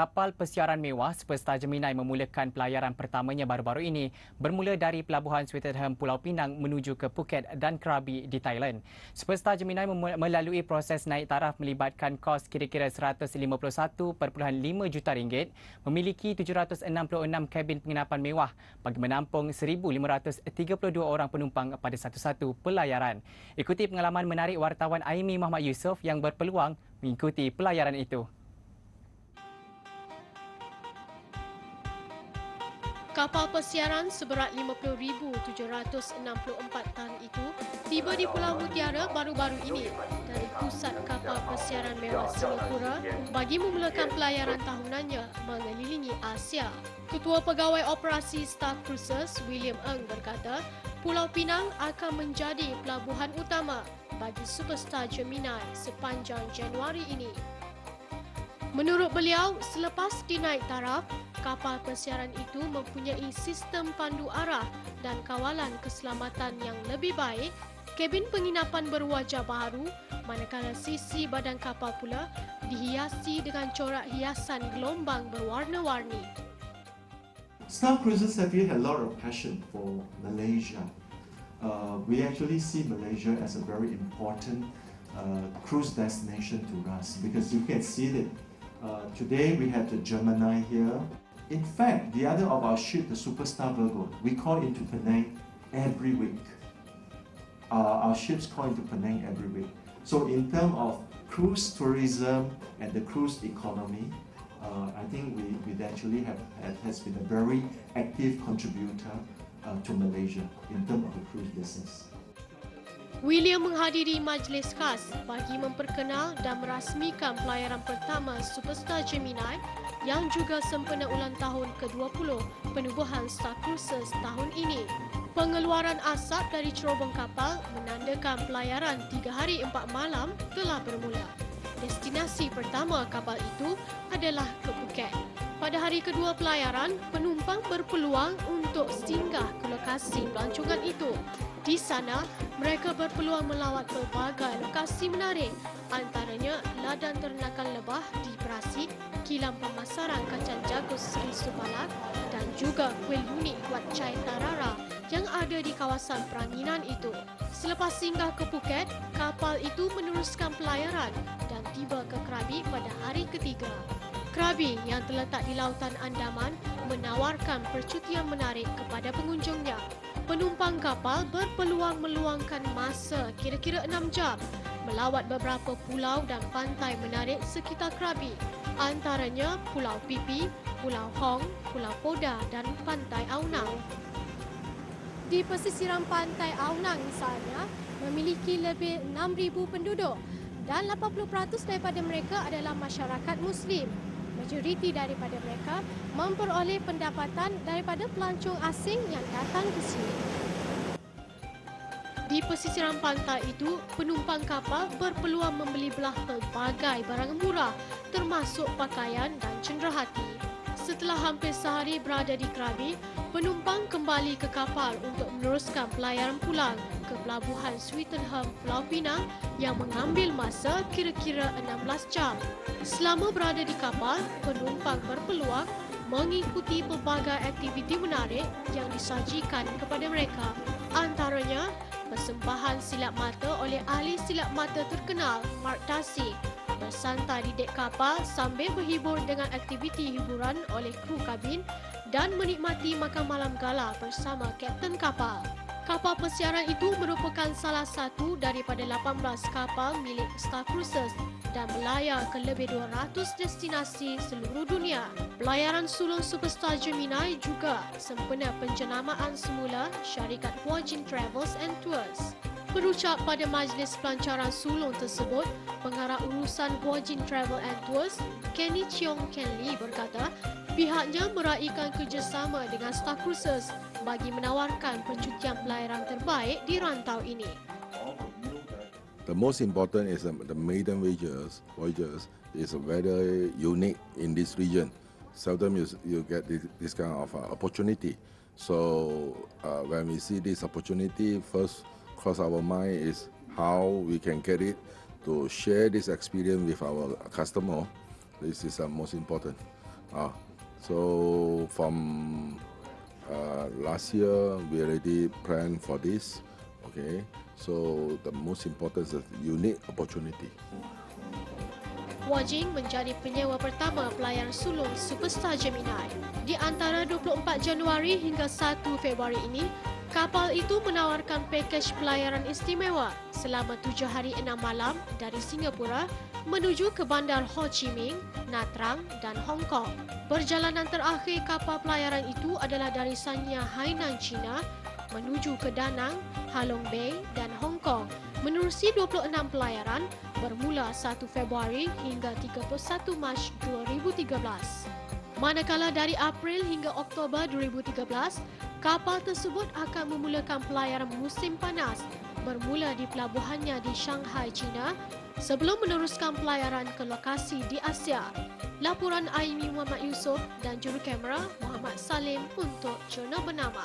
kapal pesiaran mewah Superstar Gemini memulakan pelayaran pertamanya baru-baru ini bermula dari pelabuhan Swettenham Pulau Pinang menuju ke Phuket dan Krabi di Thailand. Superstar Gemini melalui proses naik taraf melibatkan kos kira-kira 151.5 juta ringgit, memiliki 766 kabin penginapan mewah bagi menampung 1,532 orang penumpang pada satu-satu pelayaran. Ikuti pengalaman menarik wartawan Aimi Muhammad Yusof yang berpeluang mengikuti pelayaran itu. Kapal pesiaran seberat 50,764 tan itu tiba di Pulau Mutiara baru-baru ini dari pusat kapal pesiaran mewah Singapura bagi memulakan pelayaran tahunannya mengelilingi Asia. Ketua Pegawai Operasi Star Cruises William Eng berkata, Pulau Pinang akan menjadi pelabuhan utama bagi Superstar Gemini sepanjang Januari ini. Menurut beliau, selepas dinaik taraf, kapal pesiaran itu mempunyai sistem pandu arah dan kawalan keselamatan yang lebih baik, kabin penginapan berwajah baru, manakala sisi badan kapal pula dihiasi dengan corak hiasan gelombang berwarna-warni. Star Cruises have had a lot of passion for Malaysia. Uh, we actually see Malaysia as a very important uh, cruise destination to us because you can see that Uh, today we have the Gemini here. In fact, the other of our ship, the Superstar Virgo, we call into Penang every week. Uh, our ships call into Penang every week. So in terms of cruise tourism and the cruise economy, uh, I think we, we actually have, has been a very active contributor uh, to Malaysia in terms of the cruise business. William menghadiri majlis khas bagi memperkenal dan merasmikan pelayaran pertama Superstar Gemini yang juga sempena ulang tahun ke-20 penubuhan Star Cruises tahun ini. Pengeluaran asap dari cerobong kapal menandakan pelayaran 3 hari 4 malam telah bermula. Destinasi pertama kapal itu adalah ke Phuket. Pada hari kedua pelayaran, penumpang berpeluang untuk singgah ke lokasi pelancongan itu di sana, mereka berpeluang melawat pelbagai lokasi menarik antaranya ladang ternakan lebah di Perasi, kilang pemasaran kacang jagus Seri Subalak dan juga kuil unik Wat Chai Tarara yang ada di kawasan peranginan itu. Selepas singgah ke Phuket, kapal itu meneruskan pelayaran dan tiba ke Krabi pada hari ketiga. Krabi yang terletak di Lautan Andaman menawarkan percutian menarik kepada pengunjungnya penumpang kapal berpeluang meluangkan masa kira-kira 6 jam melawat beberapa pulau dan pantai menarik sekitar Krabi. Antaranya Pulau Pipi, Pulau Hong, Pulau Poda dan Pantai Aunang. Di pesisiran Pantai Aunang misalnya, memiliki lebih 6,000 penduduk dan 80% daripada mereka adalah masyarakat Muslim majoriti daripada mereka memperoleh pendapatan daripada pelancong asing yang datang ke sini. Di pesisiran pantai itu, penumpang kapal berpeluang membeli belah pelbagai barang murah termasuk pakaian dan cenderahati. Setelah hampir sehari berada di Krabi, penumpang kembali ke kapal untuk meneruskan pelayaran pulang ke pelabuhan Swettenham Pulau Pinang yang mengambil masa kira-kira 16 jam. Selama berada di kapal, penumpang berpeluang mengikuti pelbagai aktiviti menarik yang disajikan kepada mereka. Antaranya, persembahan silap mata oleh ahli silap mata terkenal Mark Darcy bersantai di dek kapal sambil berhibur dengan aktiviti hiburan oleh kru kabin dan menikmati makan malam gala bersama kapten kapal. Kapal pesiaran itu merupakan salah satu daripada 18 kapal milik Star Cruises dan melayar ke lebih 200 destinasi seluruh dunia. Pelayaran sulung Superstar Gemini juga sempena penjenamaan semula syarikat Huajin Travels and Tours. Berucap pada majlis pelancaran sulung tersebut, pengarah urusan Huajin Travel and Tours, Kenny Cheong Ken Lee berkata, pihaknya meraihkan kerjasama dengan Star Cruises bagi menawarkan percutian pelayaran terbaik di rantau ini. The most important is the maiden voyages. Voyages is very unique in this region. Seldom you, you get this, this kind of uh, opportunity. So uh, when we see this opportunity, first cross our mind is how we can get it to share this experience with our customer. This is the most important. Ah, so from uh, last year, we already planned for this. Okay, so the most important is the unique opportunity. Wajing menjadi penyewa pertama pelayaran sulung Superstar Gemini. Di antara 24 Januari hingga 1 Februari ini, kapal itu menawarkan pakej pelayaran istimewa selama 7 hari 6 malam dari Singapura menuju ke bandar Ho Chi Minh, Nha Trang dan Hong Kong. Perjalanan terakhir kapal pelayaran itu adalah dari Sanya Hainan, China menuju ke Danang, Halong Bay dan Hong Kong menerusi 26 pelayaran bermula 1 Februari hingga 31 Mac 2013. Manakala dari April hingga Oktober 2013, kapal tersebut akan memulakan pelayaran musim panas bermula di pelabuhannya di Shanghai, China sebelum meneruskan pelayaran ke lokasi di Asia. Laporan Aimi Muhammad Yusof dan juru kamera Muhammad Salim untuk Jurnal Bernama.